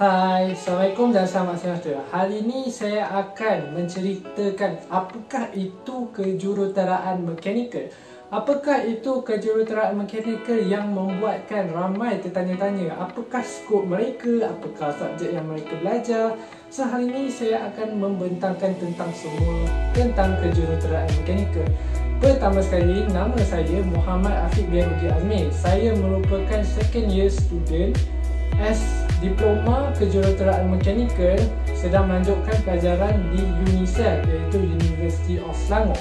Hai, Assalamualaikum dan selamat sejahtera. Hari ini saya akan menceritakan apakah itu kejuruteraan mekanikal. Apakah itu kejuruteraan mekanikal yang membuatkan ramai tertanya-tanya apakah skop mereka, apakah subjek yang mereka belajar. So hari ini saya akan membentangkan tentang semua tentang kejuruteraan mekanikal. Pertama sekali, nama saya Muhammad Afiq bin Azmi. Saya merupakan second year student as Diploma Kejuruteraan Mekanikal sedang melanjutkan pelajaran di UNICEF iaitu University of Selangor.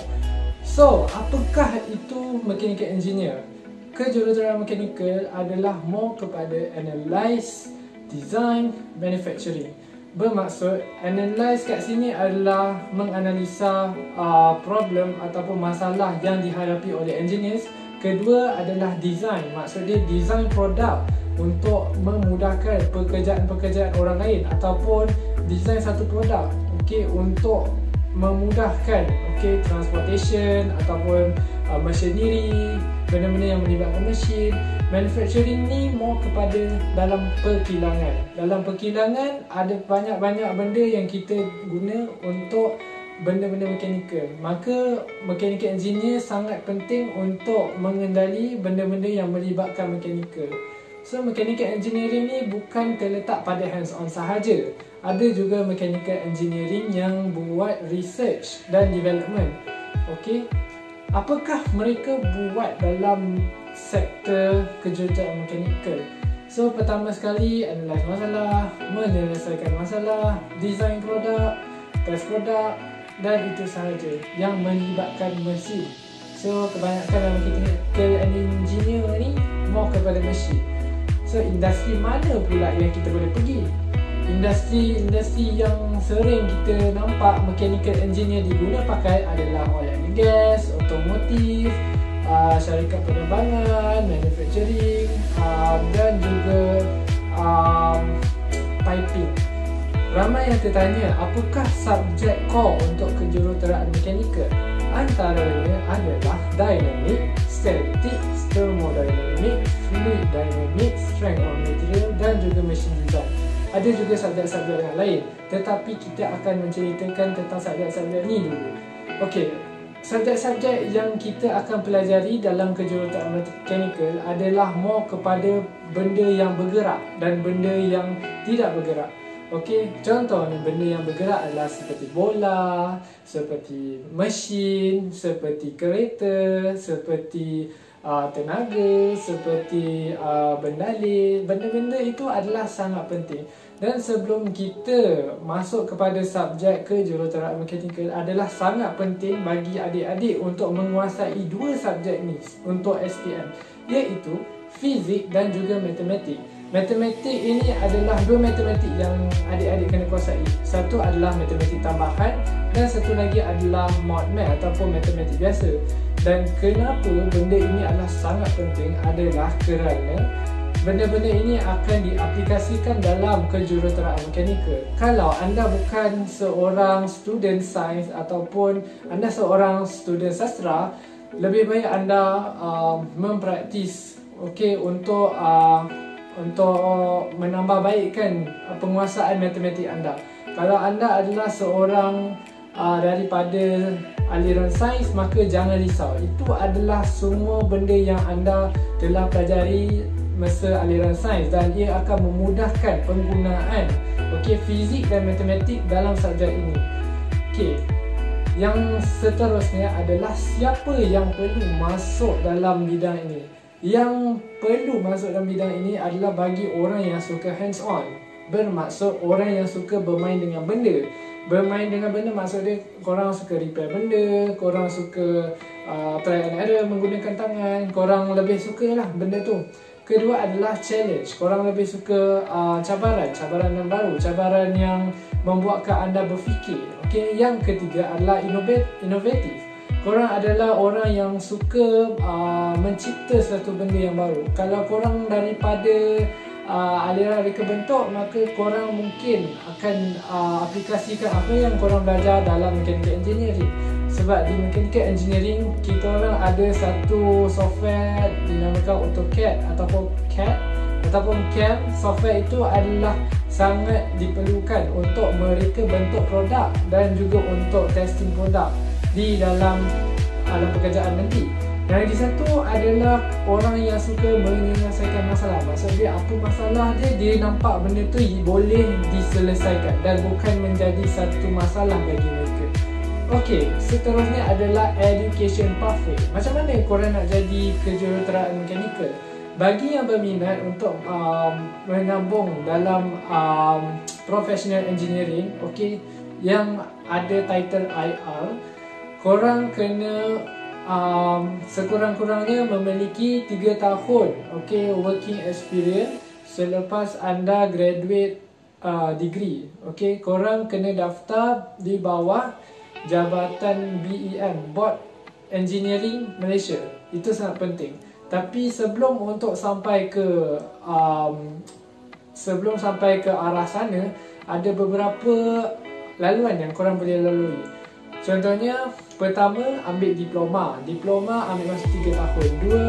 So, apakah itu Mechanical Engineer? Kejuruteraan Mekanikal adalah more kepada analyze, design, manufacturing. Bermaksud, analyze kat sini adalah menganalisa uh, problem ataupun masalah yang dihadapi oleh engineers. Kedua adalah design, maksud dia design produk untuk memudahkan pekerjaan-pekerjaan orang lain ataupun design satu produk okey untuk memudahkan okey transportation ataupun uh, machinery benda-benda yang melibatkan mesin manufacturing ni more kepada dalam perkilangan. Dalam perkilangan ada banyak-banyak benda yang kita guna untuk benda-benda mekanikal. Maka mechanical engineer sangat penting untuk mengendali benda-benda yang melibatkan mekanikal So mechanical engineering ni bukan terletak pada hands on sahaja. Ada juga mechanical engineering yang buat research dan development. Okey. Apakah mereka buat dalam sektor kejuruteraan mechanical? So pertama sekali analyze masalah, menyelesaikan masalah, design produk, test produk dan itu sahaja yang melibatkan mesin. So kebanyakan dalam mechanical engineer ni mau kepada mesin. So industri mana pula yang kita boleh pergi? Industri-industri yang sering kita nampak mechanical engineer diguna pakai adalah oil and gas, otomotif, uh, syarikat penerbangan, manufacturing uh, dan juga um, typing. Ramai yang tertanya, apakah subjek core untuk kejuruteraan mekanikal? Antaranya adalah dynamic, static, thermodynamic, fluid dynamic, strength of material dan juga machine design. Ada juga subjek-subjek yang lain tetapi kita akan menceritakan tentang subjek-subjek ni dulu. Okey, subjek-subjek yang kita akan pelajari dalam kejuruteraan mechanical adalah more kepada benda yang bergerak dan benda yang tidak bergerak. Okey, contoh ni benda yang bergerak adalah seperti bola, seperti mesin, seperti kereta, seperti uh, tenaga, seperti uh, bendalih. Benda-benda itu adalah sangat penting. Dan sebelum kita masuk kepada subjek kejuruteraan mekanikal adalah sangat penting bagi adik-adik untuk menguasai dua subjek ni untuk SPM iaitu fizik dan juga matematik. Matematik ini adalah dua matematik yang adik-adik kena kuasai. Satu adalah matematik tambahan dan satu lagi adalah mod math ataupun matematik biasa. Dan kenapa benda ini adalah sangat penting adalah kerana benda-benda ini akan diaplikasikan dalam kejuruteraan mekanikal. Kalau anda bukan seorang student sains ataupun anda seorang student sastra, lebih baik anda uh, mempraktis okay, untuk uh, untuk menambah baikkan penguasaan matematik anda. Kalau anda adalah seorang uh, daripada aliran sains maka jangan risau. Itu adalah semua benda yang anda telah pelajari masa aliran sains dan ia akan memudahkan penggunaan okey fizik dan matematik dalam subjek ini. Okey. Yang seterusnya adalah siapa yang perlu masuk dalam bidang ini yang perlu masuk dalam bidang ini adalah bagi orang yang suka hands on. Bermaksud orang yang suka bermain dengan benda. Bermain dengan benda maksud dia korang suka repair benda korang suka uh, try and error menggunakan tangan korang lebih suka lah benda tu. Kedua adalah challenge. Korang lebih suka uh, cabaran cabaran yang baru cabaran yang membuatkan anda berfikir. Okay? yang ketiga adalah inovatif korang adalah orang yang suka uh, mencipta satu benda yang baru. Kalau korang daripada uh, aliran reka bentuk, maka korang mungkin akan uh, aplikasikan apa yang korang belajar dalam mechanical engineering. Sebab di mechanical engineering, kita orang ada satu software dinamakan AutoCAD ataupun CAD. ataupun CAM software itu adalah sangat diperlukan untuk mereka bentuk produk dan juga untuk testing produk di dalam dalam pekerjaan nanti. Yang lagi satu adalah orang yang suka menyelesaikan masalah. Maksud dia apa masalah dia, dia nampak benda tu boleh diselesaikan dan bukan menjadi satu masalah bagi mereka. Okey, seterusnya adalah education pathway. Macam mana korang nak jadi kejuruteraan mechanical? Bagi yang berminat untuk um, menambung dalam um, professional engineering, okey, yang ada title IR, korang kena um, sekurang-kurangnya memiliki 3 tahun okay, working experience selepas anda graduate uh, degree. Okay, korang kena daftar di bawah Jabatan BEM, Board Engineering Malaysia. Itu sangat penting. Tapi sebelum untuk sampai ke um, sebelum sampai ke arah sana, ada beberapa laluan yang korang boleh lalui. Contohnya, pertama ambil diploma. Diploma ambil masa 3 tahun. Dua,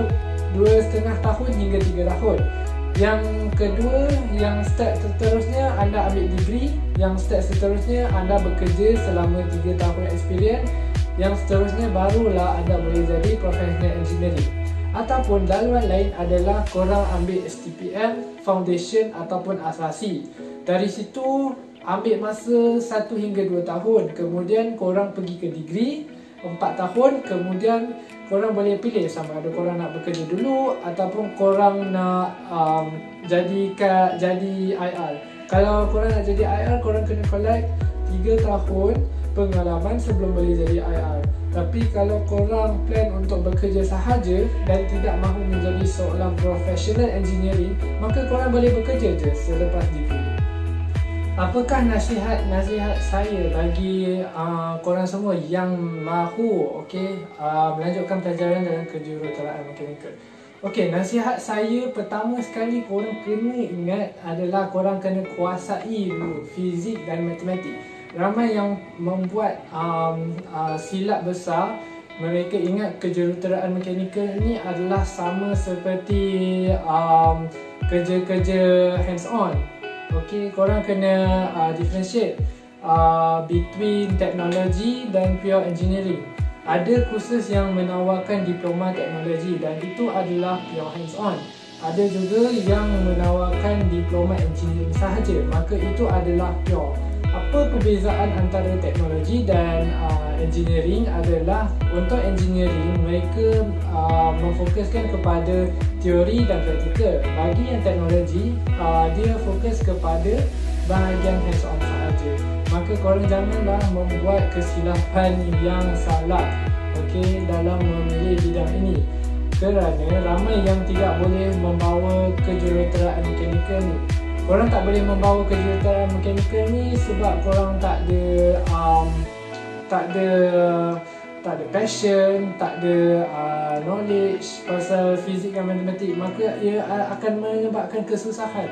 dua setengah tahun hingga 3 tahun. Yang kedua, yang step seterusnya anda ambil degree. Yang step seterusnya anda bekerja selama 3 tahun experience. Yang seterusnya barulah anda boleh jadi professional engineering. Ataupun laluan lain adalah korang ambil STPM, foundation ataupun asasi. Dari situ ambil masa 1 hingga 2 tahun kemudian korang pergi ke degree 4 tahun kemudian korang boleh pilih sama ada korang nak bekerja dulu ataupun korang nak um, jadi jadi IR kalau korang nak jadi IR korang kena collect 3 tahun pengalaman sebelum boleh jadi IR tapi kalau korang plan untuk bekerja sahaja dan tidak mahu menjadi seorang professional engineering maka korang boleh bekerja je selepas degree Apakah nasihat-nasihat saya bagi uh, korang semua yang mahu okay, uh, melanjutkan pelajaran dalam kejuruteraan mekanikal? Okey, nasihat saya pertama sekali korang kena ingat adalah korang kena kuasai dulu fizik dan matematik. Ramai yang membuat um, uh, silap besar mereka ingat kejuruteraan mekanikal ni adalah sama seperti um, kerja-kerja hands on Okay, korang kena uh, differentiate uh, between teknologi dan pure engineering. Ada kursus yang menawarkan diploma teknologi dan itu adalah pure hands-on. Ada juga yang menawarkan diploma engineering sahaja, maka itu adalah pure. Apa perbezaan antara teknologi dan uh, engineering adalah untuk engineering mereka uh, memfokuskan kepada teori dan praktikal. Bagi yang teknologi, uh, dia fokus kepada bahagian hands-on sahaja. Maka korang janganlah membuat kesilapan yang salah okay, dalam memilih bidang ini. Kerana ramai yang tidak boleh membawa kejuruteraan mekanikal ni korang tak boleh membawa kejuruteraan mekanikal ni sebab korang tak ada um, tak ada tak ada passion, tak ada uh, knowledge pasal fizik dan matematik. Maka ia akan menyebabkan kesusahan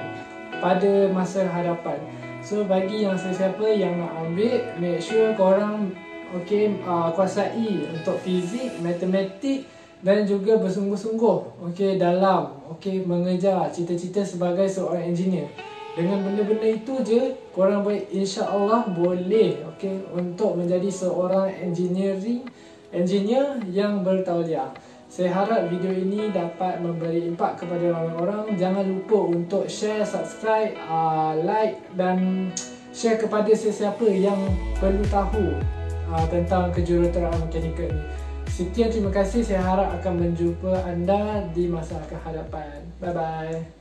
pada masa hadapan. So bagi yang sesiapa yang nak ambil make sure korang okay, uh, kuasai untuk fizik, matematik dan juga bersungguh-sungguh okay, dalam okay, mengejar cita-cita sebagai seorang engineer. Dengan benda-benda itu je, korang boleh insya-Allah boleh okay, untuk menjadi seorang engineering engineer yang bertauliah. Saya harap video ini dapat memberi impak kepada orang-orang. Jangan lupa untuk share, subscribe, uh, like dan share kepada sesiapa yang perlu tahu uh, tentang kejuruteraan mekanikal ini. Sekian terima kasih. Saya harap akan menjumpa anda di masa akan hadapan. Bye bye.